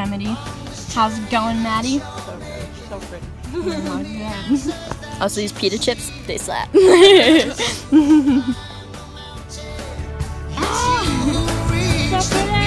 Yosemite. How's it going, Maddie? So good. So pretty. oh, yeah. Also, these pita chips, they slap. ah,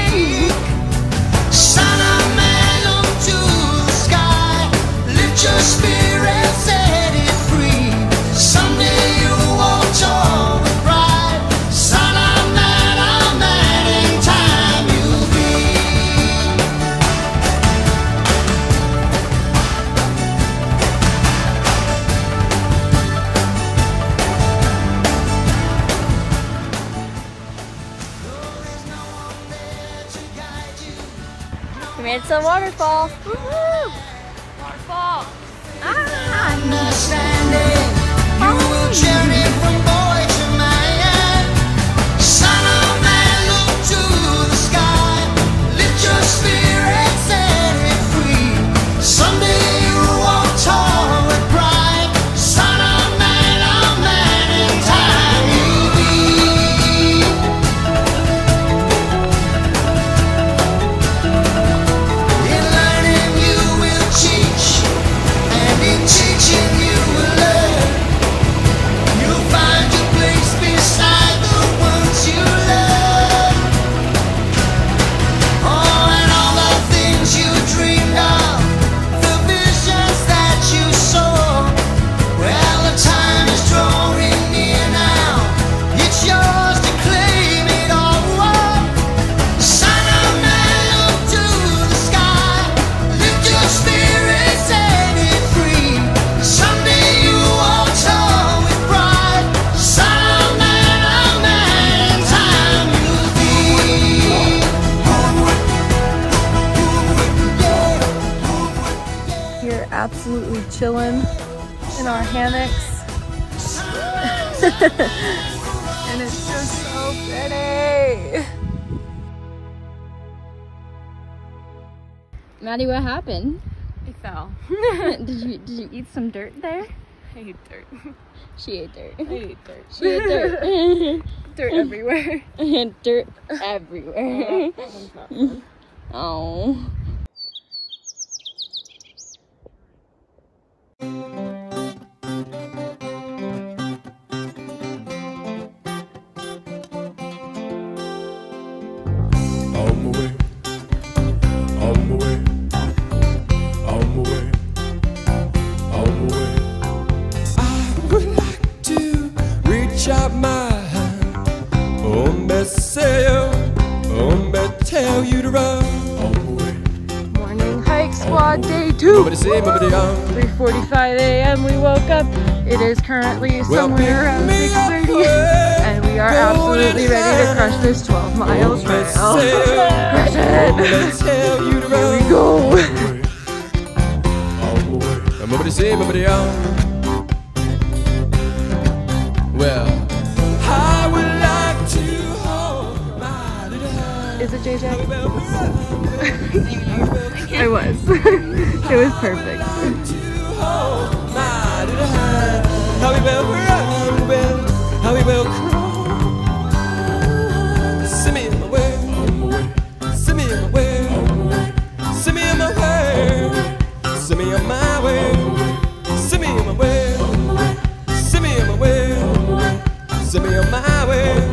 It's made it to a waterfall. Waterfall. Ah. absolutely chilling in our hammocks. and it's just so pretty. Maddie, what happened? I fell. did you did you eat some dirt there? I ate dirt. She ate dirt. I ate dirt. She ate dirt. dirt everywhere. dirt everywhere. oh. day two. 3.45 a.m. we woke up. It is currently somewhere around 6.30 and we are absolutely ready to crush this 12 miles trail. Crush it! Here we go! JJ? I was. it was perfect. Send me on my way.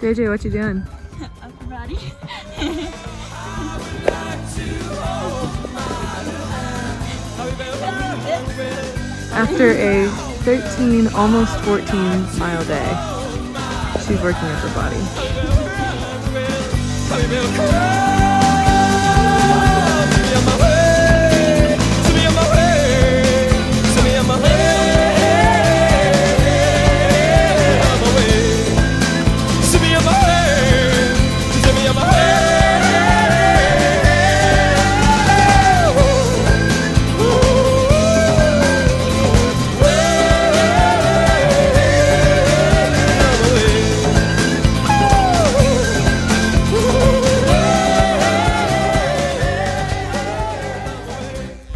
JJ, what you doing? After a 13, almost 14 mile day, she's working up her body.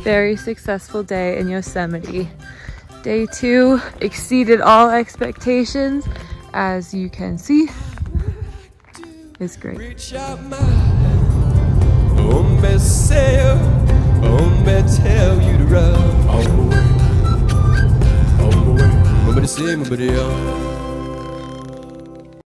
Very successful day in Yosemite. Day two exceeded all expectations, as you can see. It's great. Reach